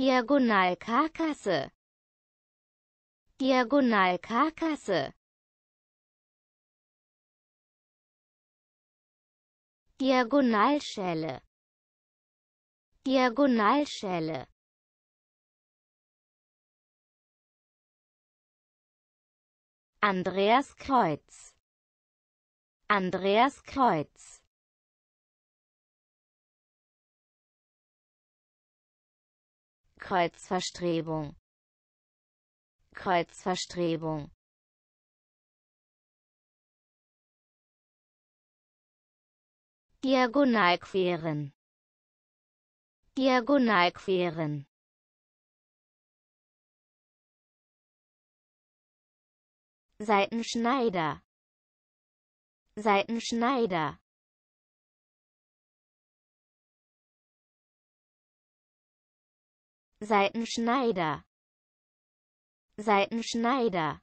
Diagonalkarkasse Diagonalkarkasse Diagonalschelle. Diagonalschelle. Andreas Kreuz Andreas Kreuz Kreuzverstrebung. Kreuzverstrebung. Diagonalqueren. Diagonalqueren. Seitenschneider. Seitenschneider Seitenschneider. Seitenschneider